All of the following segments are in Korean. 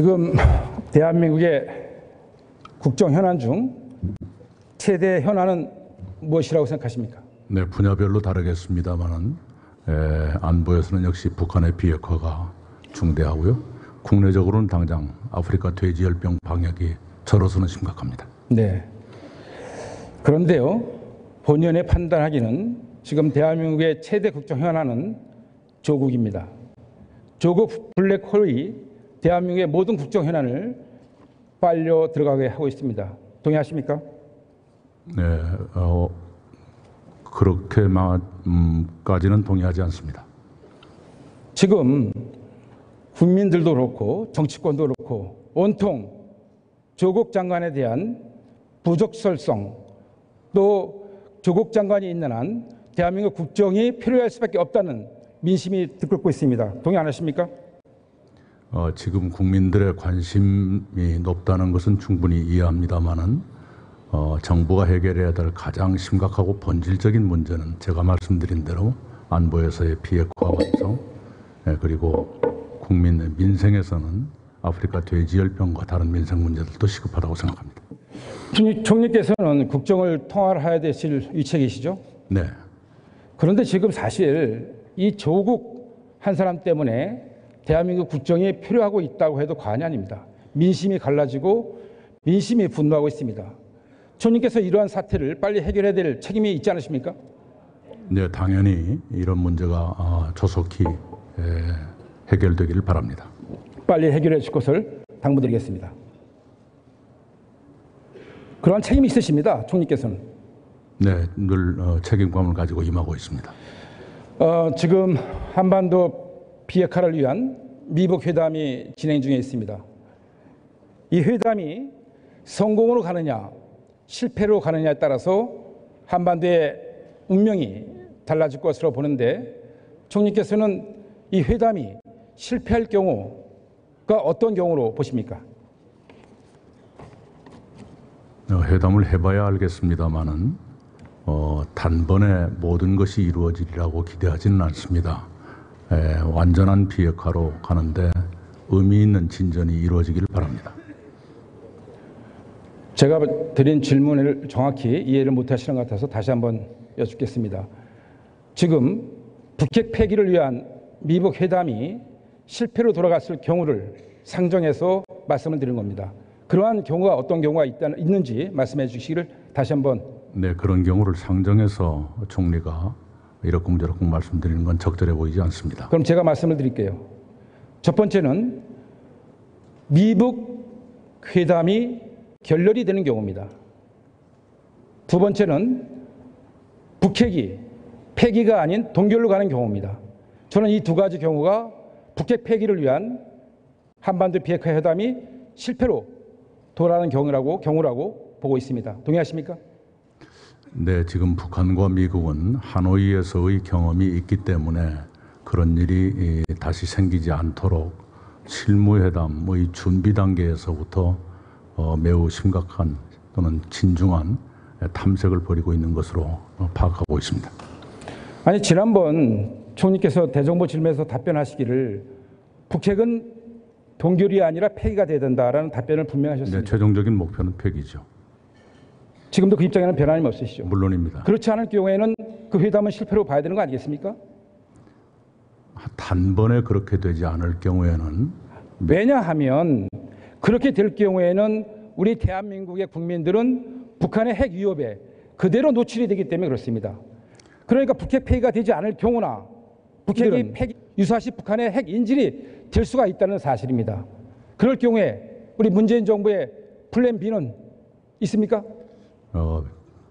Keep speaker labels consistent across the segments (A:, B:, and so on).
A: 지금 대한민국의 국정 현안 중 최대 현안은 무엇이라고 생각하십니까?
B: 네, 분야별로 다르겠습니다만은 안보에서는 역시 북한의 비핵화가 중대하고요. 국내적으로는 당장 아프리카 돼지열병 방역이 저로서는 심각합니다.
A: 네. 그런데요, 본연의 판단하기는 지금 대한민국의 최대 국정 현안은 조국입니다. 조국 블랙홀이 대한민국의 모든 국정 현안을 빨려 들어가게 하고 있습니다. 동의하십니까?
B: 네, 어, 그렇게까지는 동의하지 않습니다.
A: 지금 국민들도 그렇고 정치권도 그렇고 온통 조국 장관에 대한 부적절성 또 조국 장관이 있는 한 대한민국 국정이 필요할 수밖에 없다는 민심이 들끓고 있습니다. 동의 안 하십니까?
B: 어, 지금 국민들의 관심이 높다는 것은 충분히 이해합니다만은 어, 정부가 해결해야 될 가장 심각하고 본질적인 문제는 제가 말씀드린 대로 안보에서의 비핵화 완성 예, 그리고 국민의 민생에서는 아프리카 돼지열병과 다른 민생 문제들도 시급하다고 생각합니다.
A: 총리, 총리께서는 국정을 통할해야 되실 위치에 계시죠?
B: 네,
A: 그런데 지금 사실 이 조국 한 사람 때문에 대한민국 국정이 필요하고 있다고 해도 과언이 아닙니다. 민심이 갈라지고 민심이 분노하고 있습니다. 총리께서 이러한 사태를 빨리 해결해야 될 책임이 있지 않으십니까?
B: 네 당연히 이런 문제가 어, 조속히 예, 해결되기를 바랍니다.
A: 빨리 해결해 줄 것을 당부드리겠습니다. 그러한 책임이 있으십니다. 총리께서는.
B: 네, 늘 어, 책임감을 가지고 임하고 있습니다.
A: 어, 지금 한반도 비핵화를 위한 미북 회담이 진행 중에 있습니다. 이 회담이 성공으로 가느냐, 실패로 가느냐에 따라서 한반도의 운명이 달라질 것으로 보는데 총리께서는 이 회담이 실패할 경우가 어떤 경우로 보십니까?
B: 어, 회담을 해봐야 알겠습니다만은 어, 단번에 모든 것이 이루어지리라고 기대하지는 않습니다. 에, 완전한 비핵화로 가는데 의미 있는 진전이 이루어지기를 바랍니다.
A: 제가 드린 질문을 정확히 이해를 못 하시는 것 같아서 다시 한번 여쭙겠습니다. 지금 북핵 폐기를 위한 미북 회담이 실패로 돌아갔을 경우를 상정해서 말씀을 드린 겁니다. 그러한 경우가 어떤 경우가 있다, 있는지 말씀해 주시기를 다시 한번
B: 네, 그런 경우를 상정해서 총리가 이러쿵저러쿵 말씀드리는 건 적절해 보이지 않습니다.
A: 그럼 제가 말씀을 드릴게요. 첫 번째는 미북 회담이 결렬이 되는 경우입니다. 두 번째는 북핵이 폐기가 아닌 동결로 가는 경우입니다. 저는 이 두 가지 경우가 북핵 폐기를 위한 한반도 비핵화 회담이 실패로 돌아가는 경우라고 경우라고 보고 있습니다. 동의하십니까?
B: 네, 지금 북한과 미국은 하노이에서의 경험이 있기 때문에 그런 일이 이, 다시 생기지 않도록 실무회담의 준비 단계에서부터 어, 매우 심각한 또는 진중한 탐색을 벌이고 있는 것으로 어, 파악하고 있습니다.
A: 아니 지난번 총리께서 대정부 질문에서 답변하시기를 북핵은 동결이 아니라 폐기가 돼야 된다라는 답변을 분명히
B: 네,
A: 하셨습니다.
B: 최종적인 목표는 폐기죠.
A: 지금도 그 입장에는 변함이 없으시죠.
B: 물론입니다.
A: 그렇지 않을 경우에는 그 회담은 실패로 봐야 되는 거 아니겠습니까?
B: 단번에 그렇게 되지 않을 경우에는
A: 왜냐하면 그렇게 될 경우에는 우리 대한민국의 국민들은 북한의 핵 위협에 그대로 노출이 되기 때문에 그렇습니다. 그러니까 북핵 폐기가 되지 않을 경우나 북핵이 폐기, 유사시 북한의 핵 인질이 될 수가 있다는 사실입니다. 그럴 경우에 우리 문재인 정부의 플랜 B는 있습니까?
B: 어,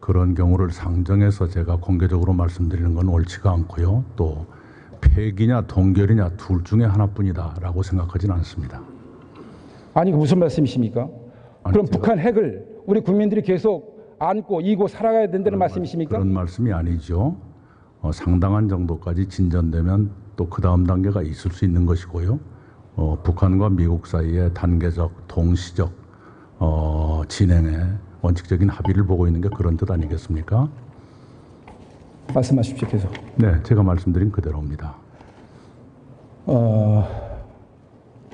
B: 그런 경우를 상정해서 제가 공개적으로 말씀드리는 건 옳지가 않고요. 또 폐기냐 동결이냐 둘 중에 하나뿐이다라고 생각하지는 않습니다.
A: 아니 그 무슨 말씀이십니까?
B: 아니,
A: 그럼 북한 핵을 우리 국민들이 계속 안고 이고 살아가야 된다는 말씀이십니까?
B: 그런 말씀이 아니죠. 어, 상당한 정도까지 진전되면 또 그 다음 단계가 있을 수 있는 것이고요. 어, 북한과 미국 사이의 단계적, 동시적 어, 진행에 원칙적인 합의를 보고 있는 게 그런 뜻 아니겠습니까?
A: 말씀하십시오 계속.
B: 네, 제가 말씀드린 그대로입니다.
A: 어,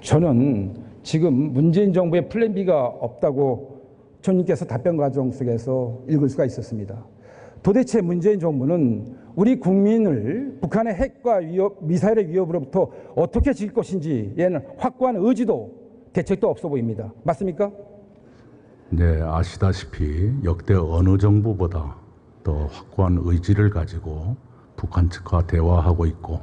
A: 저는 지금 문재인 정부의 플랜 B가 없다고 총리께서 답변 과정 속에서 읽을 수가 있었습니다. 도대체 문재인 정부는 우리 국민을 북한의 핵과 위협, 미사일의 위협으로부터 어떻게 지킬 것인지에는 확고한 의지도 대책도 없어 보입니다. 맞습니까?
B: 네, 아시다시피 역대 어느 정부보다 더 확고한 의지를 가지고 북한 측과 대화하고 있고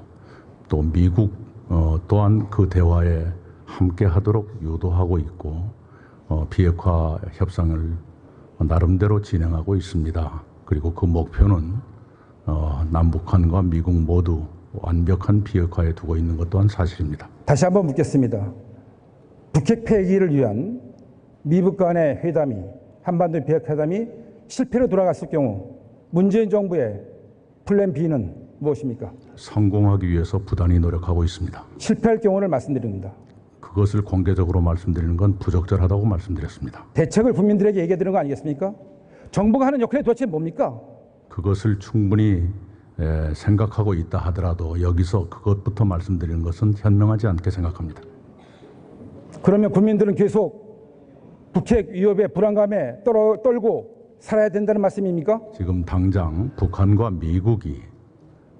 B: 또 미국 어, 또한 그 대화에 함께 하도록 유도하고 있고 어, 비핵화 협상을 나름대로 진행하고 있습니다. 그리고 그 목표는 어, 남북한과 미국 모두 완벽한 비핵화에 두고 있는 것 또한 사실입니다.
A: 다시 한번 묻겠습니다. 북핵 폐기를 위한 미북 간의 회담이 한반도 비핵 회담이 실패로 돌아갔을 경우 문재인 정부의 플랜 B는 무엇입니까?
B: 성공하기 위해서 부단히 노력하고 있습니다.
A: 실패할 경우를 말씀드립니다.
B: 그것을 공개적으로 말씀드리는 건 부적절하다고 말씀드렸습니다.
A: 대책을 국민들에게 얘기해 드리는 거 아니겠습니까? 정부가 하는 역할이 도대체 뭡니까?
B: 그것을 충분히 에, 생각하고 있다 하더라도 여기서 그것부터 말씀드리는 것은 현명하지 않게 생각합니다.
A: 그러면 국민들은 계속 북핵 위협의 불안감에 떨고 살아야 된다는 말씀입니까?
B: 지금 당장 북한과 미국이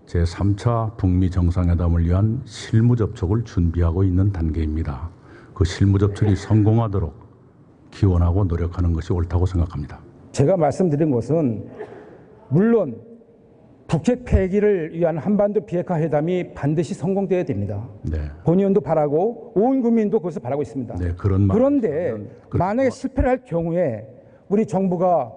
B: 제3차 북미 정상회담을 위한 실무 접촉을 준비하고 있는 단계입니다. 그 실무 접촉이 성공하도록 기원하고 노력하는 것이 옳다고 생각합니다.
A: 제가 말씀드린 것은 물론 북핵 폐기를 위한 한반도 비핵화 회담이 반드시 성공돼야 됩니다.
B: 네,
A: 본의원도 바라고 온 국민도 그것을 바라고 있습니다.
B: 네 그런 말.
A: 그런데
B: 그-
A: 만약에 실패를 할 경우에 우리 정부가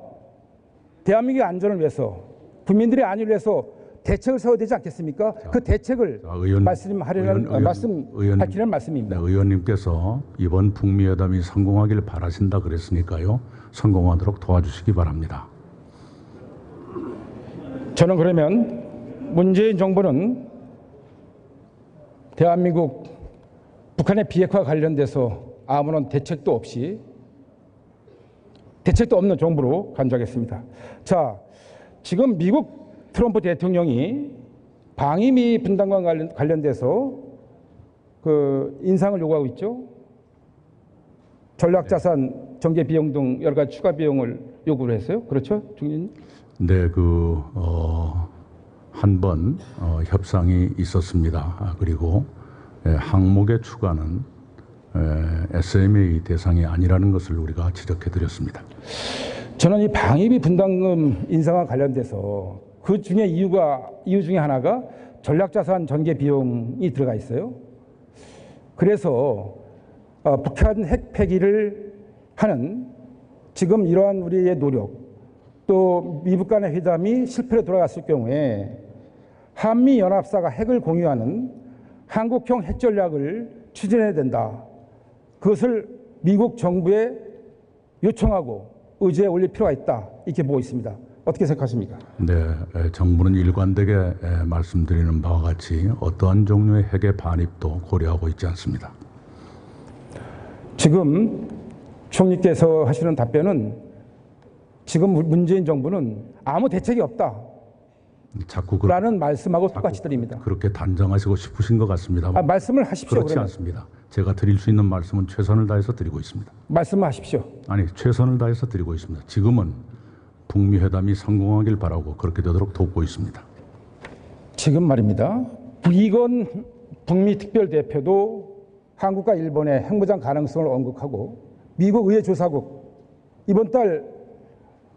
A: 대한민국의 안전을 위해서 국민들의 안위를 위해서 대책을 세워야 되지 않겠습니까? 그 대책을
B: 자, 의원-
A: 말씀하려는
B: 의원- 의원-
A: 말씀
B: 의원-
A: 밝히는
B: 네,
A: 말씀입니다.
B: 의원님께서 이번 북미 회담이 성공하길 바라신다 그랬으니까요. 성공하도록 도와주시기 바랍니다.
A: 저는 그러면 문재인 정부는 대한민국 북한의 비핵화 관련돼서 아무런 대책도 없이 대책도 없는 정부로 간주하겠습니다. 자, 지금 미국 트럼프 대통령이 방위미 분담과 관련, 관련돼서 그 인상을 요구하고 있죠. 전략자산 정제 비용 등 여러 가지 추가 비용을 요구를 했어요. 그렇죠, 중진?
B: 네, 그, 어, 한 번, 어, 협상이 있었습니다. 아, 그리고, 에, 항목의 추가는, 에, SMA 대상이 아니라는 것을 우리가 지적해 드렸습니다.
A: 저는 이 방위비 분담금 인상과 관련돼서 그 중에 이유가 이유 중에 하나가 전략자산 전개 비용이 들어가 있어요. 그래서 어, 북한 핵 폐기를 하는 지금 이러한 우리의 노력 또 미북 간의 회담이 실패로 돌아갔을 경우에 한미 연합사가 핵을 공유하는 한국형 핵 전략을 추진해야 된다. 그것을 미국 정부에 요청하고 의제에 올릴 필요가 있다. 이렇게 보고 있습니다. 어떻게 생각하십니까?
B: 네, 에, 정부는 일관되게 에, 말씀드리는 바와 같이 어떠한 종류의 핵의 반입도 고려하고 있지 않습니다.
A: 지금 총리께서 하시는 답변은 지금 문재인 정부는 아무 대책이 없다라는
B: 자꾸 그,
A: 말씀하고 똑같이 드립니다.
B: 그렇게 단정하시고 싶으신 것 같습니다.
A: 아, 말씀을 하십시오.
B: 그렇지
A: 그러면.
B: 않습니다. 제가 드릴 수 있는 말씀은 최선을 다해서 드리고 있습니다.
A: 말씀을 하십시오.
B: 아니 최선을 다해서 드리고 있습니다. 지금은 북미 회담이 성공하길 바라고 그렇게 되도록 돕고 있습니다.
A: 지금 말입니다. 북이건 북미 특별 대표도 한국과 일본의 핵무장 가능성을 언급하고 미국 의회 조사국 이번 달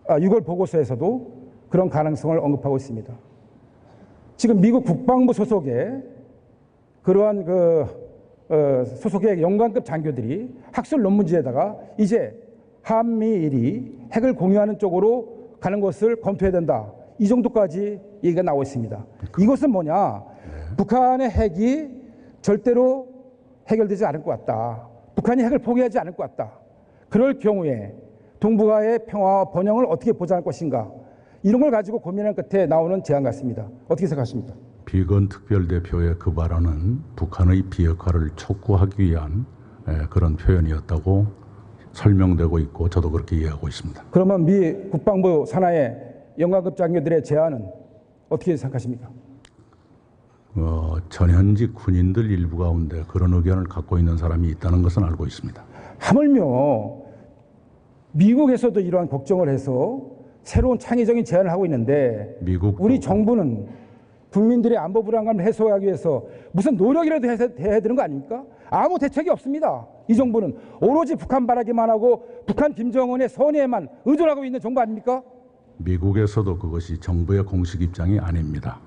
A: 6월 보고서에서도 그런 가능성을 언급하고 있습니다. 지금 미국 국방부 소속의 그러한 그 어, 소속의 연관급 장교들이 학술 논문지에다가 이제 한미일이 핵을 공유하는 쪽으로 가는 것을 검토해야 된다. 이 정도까지 얘기가 나오고 있습니다. 이것은 뭐냐? 북한의 핵이 절대로 해결되지 않을 것 같다. 북한이 핵을 포기하지 않을 것 같다. 그럴 경우에 동북아의 평화와 번영을 어떻게 보장할 것인가? 이런 걸 가지고 고민한 끝에 나오는 제안 같습니다. 어떻게 생각하십니까?
B: 비건 특별대표의 그 발언은 북한의 비핵화를 촉구하기 위한 에, 그런 표현이었다고 설명되고 있고 저도 그렇게 이해하고 있습니다.
A: 그러면 미 국방부 산하의 영관급 장교들의 제안은 어떻게 생각하십니까?
B: 어, 전현직 군인들 일부 가운데 그런 의견을 갖고 있는 사람이 있다는 것은 알고 있습니다.
A: 하물며 미국에서도 이러한 걱정을 해서 새로운 창의적인 제안을 하고 있는데
B: 미국
A: 우리 정부는 국민들의 안보 불안감을 해소하기 위해서 무슨 노력이라도 해야 되는 거 아닙니까? 아무 대책이 없습니다. 이 정부는 오로지 북한 바라기만 하고 북한 김정은의 선의에만 의존하고 있는 정부 아닙니까?
B: 미국에서도 그것이 정부의 공식 입장이 아닙니다.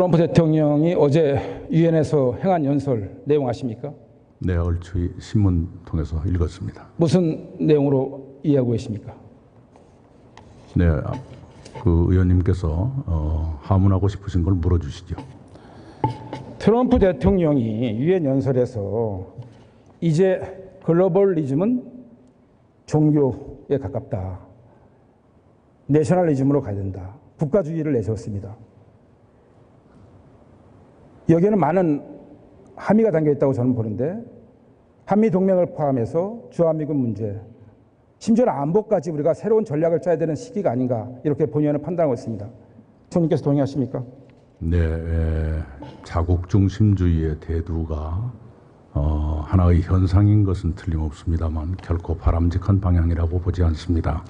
A: 트럼프 대통령이 어제 유엔에서 행한 연설 내용 아십니까?
B: 네, 얼추 신문 통해서 읽었습니다.
A: 무슨 내용으로 이해하고 계십니까?
B: 네, 아, 그 의원님께서 어, 하문하고 싶으신 걸 물어주시죠.
A: 트럼프 대통령이 유엔 연설에서 이제 글로벌리즘은 종교에 가깝다. 내셔널리즘으로 가야 된다. 국가주의를 내세웠습니다. 여기에는 많은 함의가 담겨 있다고 저는 보는데 한미 동맹을 포함해서 주한미군 문제, 심지어는 안보까지 우리가 새로운 전략을 짜야 되는 시기가 아닌가 이렇게 본의원은 판단하고 있습니다. 총님께서 동의하십니까?
B: 네, 에, 자국 중심주의의 대두가 어, 하나의 현상인 것은 틀림없습니다만 결코 바람직한 방향이라고 보지 않습니다.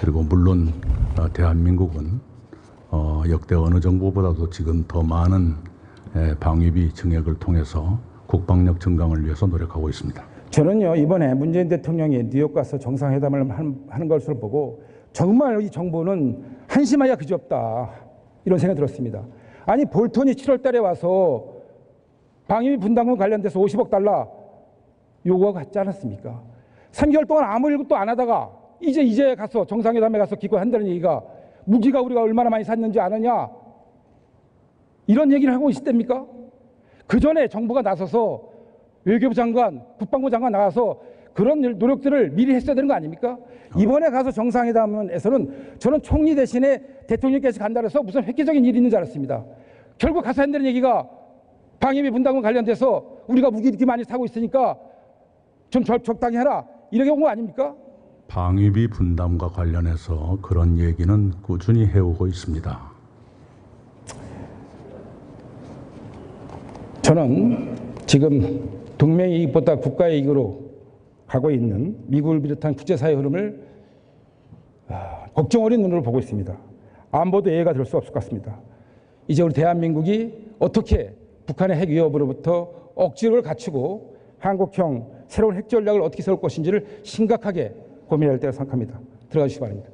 B: 그리고 물론 어, 대한민국은 어, 역대 어느 정부보다도 지금 더 많은 에, 방위비 증액을 통해서 국방력 증강을 위해서 노력하고 있습니다.
A: 저는요 이번에 문재인 대통령이 뉴욕 가서 정상회담을 한- 하는 것을 보고 정말 이 정부는 한심하야 그지없다 이런 생각이 들었습니다. 아니 볼턴이 7월달에 와서 방위비 분담금 관련돼서 50억 달러 요구하고 갔지 않았습니까? 3개월 동안 아무 일도 안 하다가 이제 이제 가서 정상회담에 가서 기권한다는 얘기가 무기가 우리가 얼마나 많이 샀는지 아느냐 이런 얘기를 하고 있었답니까? 그 전에 정부가 나서서 외교부 장관, 국방부 장관 나가서 그런 일- 노력들을 미리 했어야 되는 거 아닙니까? 이번에 가서 정상회담에서는 저는 총리 대신에 대통령께서 간다 그래서 무슨 획기적인 일이 있는 줄 알았습니다. 결국 가서 한다는 얘기가 방위비 분담금 관련돼서 우리가 무기 이렇게 많이 사고 있으니까 좀 적- 적당히 해라 이렇게 온 거 아닙니까?
B: 방위비 분담과 관련해서 그런 얘기는 꾸준히 해오고 있습니다.
A: 저는 지금 동맹의 이익보다 국가의 이익으로 가고 있는 미국을 비롯한 국제사회 흐름을 아, 걱정 어린 눈으로 보고 있습니다. 안보도 예외가 될 수 없을 것 같습니다. 이제 우리 대한민국이 어떻게 북한의 핵 위협으로부터 억지를 갖추고 한국형 새로운 핵 전략을 어떻게 세울 것인지를 심각하게 고민할 때라 생각합니다. 들어가 주시기 바랍니다.